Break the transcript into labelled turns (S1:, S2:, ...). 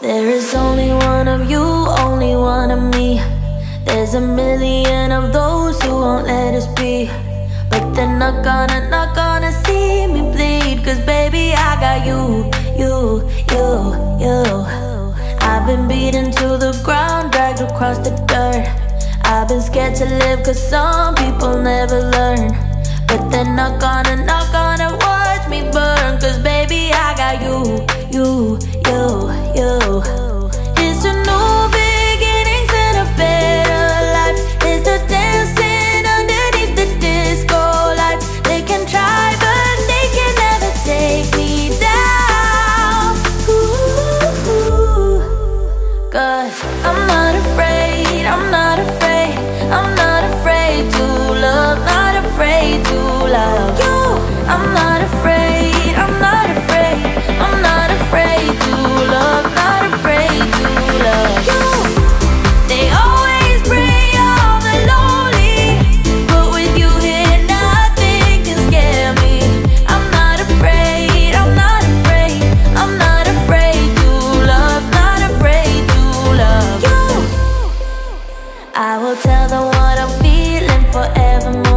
S1: There is only one of you, only one of me. There's a million of those who won't let us be. But they're not gonna, not gonna see me bleed. Cause baby, I got you, you, you, you. I've been beaten to the ground, dragged across the dirt. I've been scared to live cause some people never learn. But they're not gonna, not love. You, I'm not afraid, I'm not afraid, I'm not afraid to love, not afraid to love. You, they always bring all the lonely, but with you here, nothing can scare me. I'm not afraid, I'm not afraid, I'm not afraid to love, not afraid to love. You, I will tell the world I'm feeling forevermore.